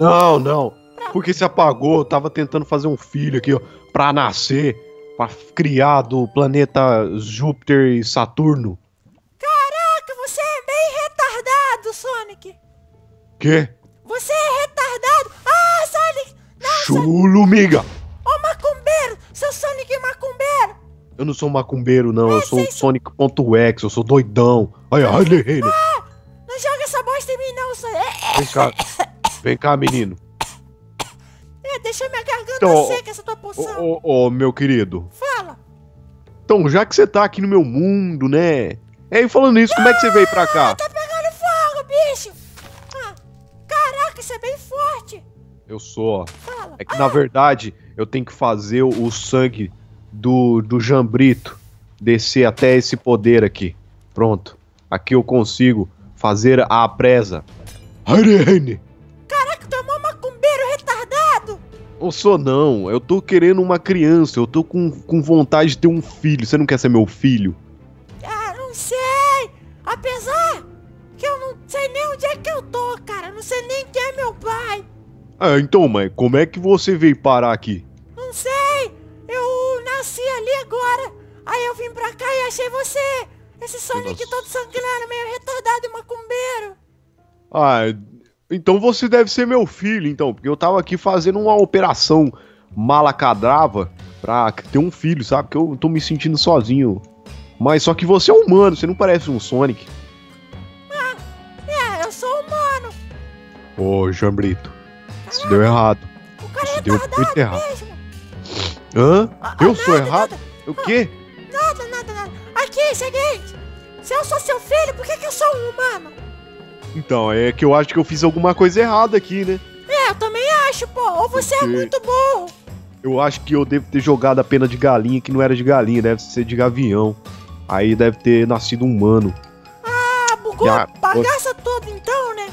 Não, não. Porque se apagou, eu tava tentando fazer um filho aqui, ó, pra nascer, pra criar do planeta Júpiter e Saturno. Caraca, você é bem retardado, Sonic! Quê? Você é retardado! Ah, Sonic! Não, Chulumiga! Ô, macumbeiro! Seu Sonic macumbeiro! Eu não sou macumbeiro, não. Eu É, sou sim, o Sonic.exe, eu sou doidão. Olha, olha ele. Não joga essa bosta em mim, não, Sonic! Vem cá. Vem cá, menino. é, deixa minha garganta Então, seca essa tua poção! Ô, ô, ô, meu querido. Fala! Então, já que você tá aqui no meu mundo, né? É, e falando isso, como é que você veio pra cá? Tá pegando fogo, bicho! Ah, caraca, isso é bem forte! Eu sou, ó. Fala! É que na verdade eu tenho que fazer o, o sangue do, do jambrito descer até esse poder aqui. Pronto. Aqui eu consigo fazer a presa. Irene! Não sou não, eu tô querendo uma criança, eu tô com, com vontade de ter um filho. Você não quer ser meu filho? Ah, não sei! Apesar que eu não sei nem onde é que eu tô, cara. Não sei nem quem é meu pai. Ah, então, mãe, como é que você veio parar aqui? Não sei! Eu nasci ali agora. Aí eu vim pra cá e achei você. Esse Sonic Nossa. todo sangrando, meio retardado e macumbeiro. Ah, então você deve ser meu filho, então, porque eu tava aqui fazendo uma operação malacadrava pra ter um filho, sabe? Porque eu tô me sentindo sozinho. Mas só que você é humano, você não parece um Sonic. É, eu sou humano. Ô, Jambrito, isso deu errado. O cara é Isso deu retardado muito errado. mesmo. Hã? Ah, Eu ah, sou nada, errado? Nada, O quê? nada, nada, nada. Aqui, seguinte. Se eu sou seu filho, por que, que eu sou um humano? Então, é que eu acho que eu fiz alguma coisa errada aqui, né? É, eu também acho, pô. Ou você é quê? muito burro. Eu acho que eu devo ter jogado a pena de galinha que não era de galinha, deve ser de gavião. Aí deve ter nascido um humano. Ah, bugou a bagaça toda então, né?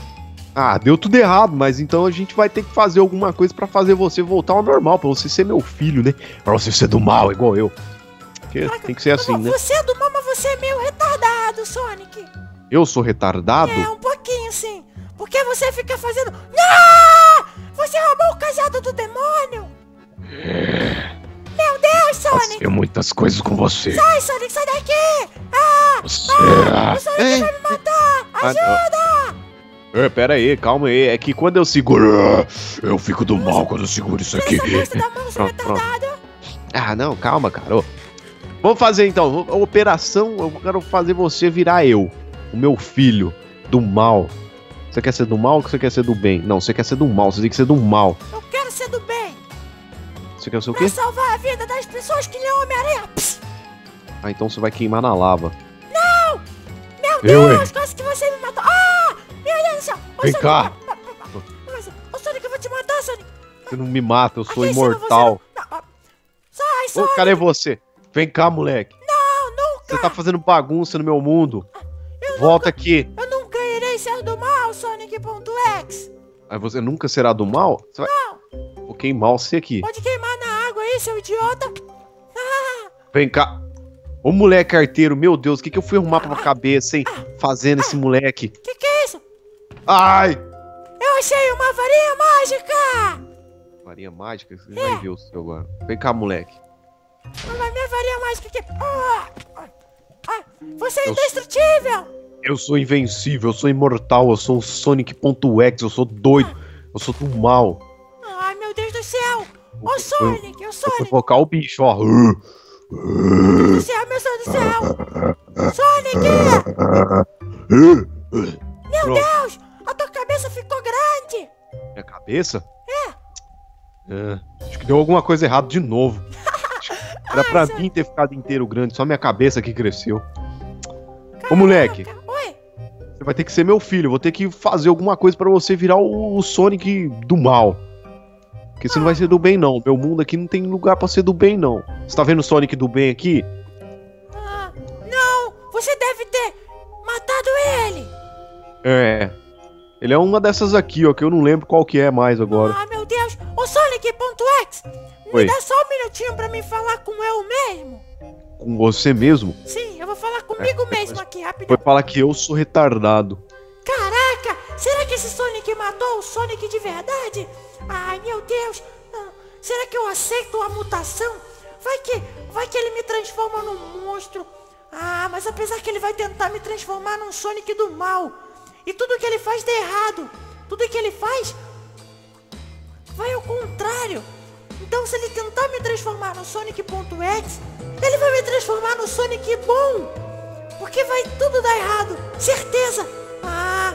Ah, deu tudo errado, mas então a gente vai ter que fazer alguma coisa pra fazer você voltar ao normal, pra você ser meu filho, né? Pra você ser do mal, igual eu. Porque Caraca, tem que ser assim, né? Você é do mal, mas você é meio retardado, Sonic. Eu sou retardado? É, um Porque você fica fazendo. Não! Você roubou o cajado do demônio! Meu Deus, Sonic! Fazer muitas coisas com você. Sai, Sonic, sai daqui! Ah! Você. O Sonic Ei, vai me matar! Ah, Ajuda! é, pera aí, calma aí. É que quando eu seguro. Eu fico do mal quando eu seguro isso aqui. Mão, retardado! Ah, não, calma, cara. Vamos fazer então. A operação, eu quero fazer você virar eu, o meu filho, do mal. Você quer ser do mal ou você quer ser do bem? Não, você quer ser do mal, você tem que ser do mal. Eu quero ser do bem! Você quer ser o Pra quê? salvar a vida das pessoas que nem Homem-Aranha! Ah, então você vai queimar na lava. Meu Eu, Deus, quase que você me matou! Ah! Meu Deus do céu! Ô, Vem Sonic, cá. Ô, Sonic, eu vou te matar, Sonic! Você não me mata, eu sou Aqui, imortal. não- não, Sai, Ô, Sonic! cadê você? Vem cá, moleque. Não, nunca! Você tá fazendo bagunça no meu mundo. Eu Volta aqui. Eu nunca irei ser do mal, Sonic.exe! Aí você nunca será do mal? Você vai... Não! Vou queimar você aqui. Pode queimar na água aí, seu idiota! Ah! Vem cá. Ô moleque arteiro, meu Deus, o que, que eu fui arrumar pra cabeça, hein? Fazendo esse moleque. Que que é isso? Ai! Eu achei uma varinha mágica! Varinha mágica? Você vai ver o seu agora. Vem cá, moleque. Uma minha varinha mágica aqui! Ah! Ah! Ah! Você é Eu- indestrutível! Eu sou invencível, eu sou imortal, eu sou o Sonic.exe, eu sou doido, eu sou do mal. Ai, meu Deus do céu! Ô, Eu- Sonic! Ô, Eu vou Sonic! invocar o bicho, ó. Meu Deus do céu, meu Deus do céu! Sonic! Meu Pronto. Deus! A tua cabeça ficou grande! Minha cabeça? É. Acho que deu alguma coisa errada de novo. Era pra Ai, mim ter ficado inteiro grande, só minha cabeça que cresceu. Ô moleque, Caraca. Oi! você vai ter que ser meu filho, vou ter que fazer alguma coisa pra você virar o, o Sonic do mal. Porque você não vai ser do bem, não. Meu mundo aqui não tem lugar pra ser do bem, não. Você tá vendo o Sonic do bem aqui? Ah, não! Você deve ter matado ele! É. Ele é uma dessas aqui, ó, que eu não lembro qual que é mais agora. Ah, meu Deus! Ô, Sonic.exe! Me Oi. dá só um minutinho pra me falar com eu mesmo! Com você mesmo? Sim, comigo mesmo aqui. Foi falar que eu sou retardado. Caraca! Será que esse Sonic matou o Sonic de verdade? Ai, meu Deus. Ah, será que eu aceito a mutação? Vai que, vai que ele me transforma num monstro. Ah, mas apesar que ele vai tentar me transformar num Sonic do mal. E tudo que ele faz dá errado. Tudo que ele faz vai ao contrário. Então se ele tentar me transformar no Sonic.exe, ele vai me transformar no Sonic bom. Porque vai tudo dar errado. Certeza. Ah,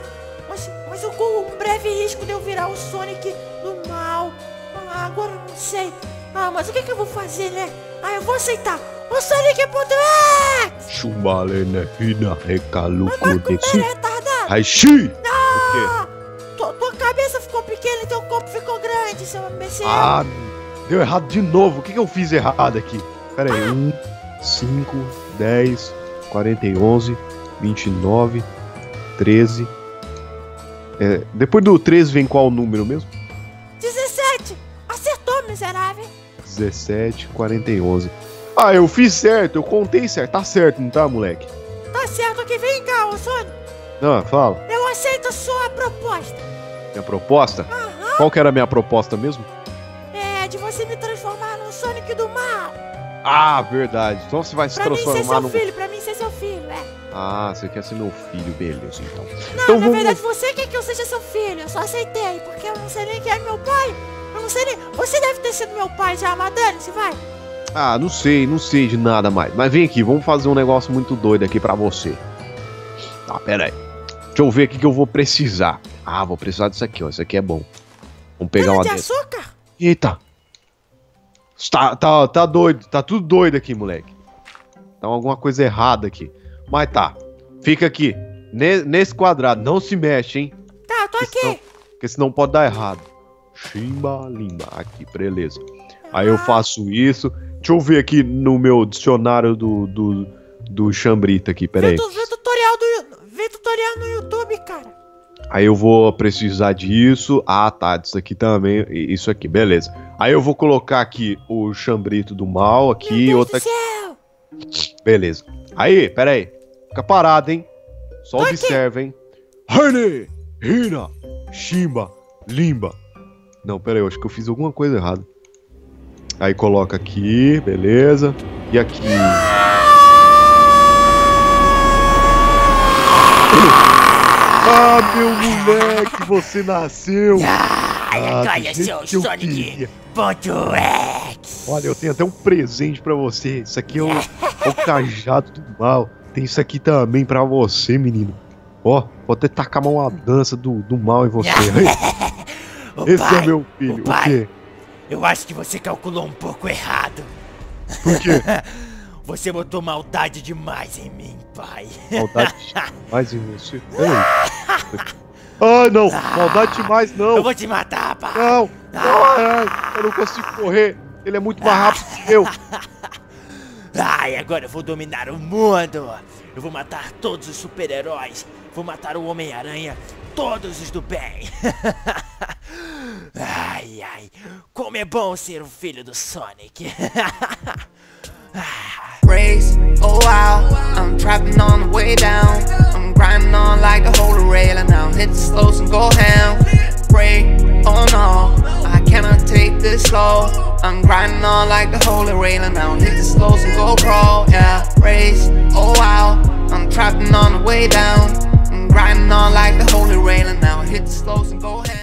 mas, mas eu corro um breve risco de eu virar o Sonic do mal. Ah, agora eu não sei. Ah, mas o que, é que eu vou fazer, né? Ah, eu vou aceitar. O Sonic é poder! Chumbale, né? Hina, recaluco, de si. Haishi! Ah! Tua, tua cabeça ficou pequena e teu corpo ficou grande, seu imbecil. Ah, deu errado de novo. O que, que eu fiz errado aqui? Pera aí. Ah. Um, cinco, dez... 4111 29 13. É, depois do 13 vem qual número mesmo? 17! Acertou, miserável! 17, 4111. Ah, eu fiz certo, eu contei certo. Tá certo, não tá, moleque? Tá certo que vem cá, ô Sônia. Ah, fala. Eu aceito a sua proposta. Minha proposta? Aham. Qual que era a minha proposta mesmo? É, de você me transformar num Sonic do mal. Ah, verdade. Então você vai se pra transformar mim ser seu num. filho, pra ah, você quer ser meu filho, beleza, então. Não, então na vamos. verdade você quer que eu seja seu filho. Eu só aceitei, porque eu não sei nem quem é meu pai. Eu não sei nem. Você deve ter sido meu pai já, Madani, se vai. Ah, não sei, não sei de nada mais. Mas vem aqui, vamos fazer um negócio muito doido aqui pra você. Tá, pera aí. Deixa eu ver aqui que eu vou precisar. Ah, vou precisar disso aqui, ó. Isso aqui é bom. Vamos pegar uma de dessa. açúcar? Eita! Tá, tá, tá doido, tá tudo doido aqui, moleque. Tá alguma coisa errada aqui. Mas tá. Fica aqui. Ne- nesse quadrado, não se mexe, hein? Tá, eu tô Porque senão, aqui. porque senão pode dar errado. Chimba limba. Aqui, beleza. Aí eu faço isso. Deixa eu ver aqui no meu dicionário do, do, do chambrita aqui, peraí. Vê, vê tutorial do Vê tutorial no YouTube, cara. Aí eu vou precisar disso. Ah, tá. Disso aqui também. Isso aqui, beleza. Aí eu vou colocar aqui o chambrito do mal aqui. Outra. Beleza. Aí, pera aí. Fica parado, hein? Só Tô aqui. observa, hein? Hane, Hina, Shimba, Limba. Não, pera aí, eu acho que eu fiz alguma coisa errada. Aí coloca aqui, beleza. E aqui. Ah, meu moleque, você nasceu! Ah, do Olha seu Sonic. Ponto X. Olha, eu tenho até um presente pra você. Isso aqui é o, é o cajado do mal. Tem isso aqui também pra você, menino. Ó, vou até tacar uma dança do, do mal em você. Esse pai, é meu filho. O pai. quê? Eu acho que você calculou um pouco errado. Por quê? Você botou maldade demais em mim, pai. Maldade demais em você. Ei. Ah, não. Maldade demais, não. Eu vou te matar, pai. Não. Ai, eu não consigo correr. Ele é muito mais rápido que eu. Ai, agora eu vou dominar o mundo. Eu vou matar todos os super-heróis. Vou matar o Homem-Aranha. Todos os do bem. ai, ai. Como é bom ser o filho do Sonic. race. Oh wow, I'm trapping on the way down. I'm grinding on like the holy rail, and now hit the slows and go ham. Pray, oh no, I cannot take this slow. I'm grinding on like the holy rail and I don't hit the slows and go crawl, yeah. Race, oh wow, I'm trapping on the way down. I'm grinding on like the holy rail and I hit the slows and go ham.